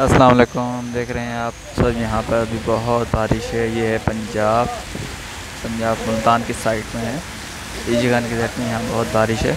अस्सलाम वालेकुम देख रहे हैं आप सब यहाँ पर। अभी बहुत बारिश है, ये है पंजाब। पंजाब मुल्तान की साइड में है। इस जगह के साइड में यहाँ बहुत बारिश है।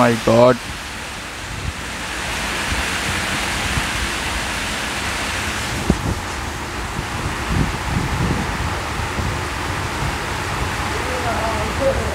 my god Yeah.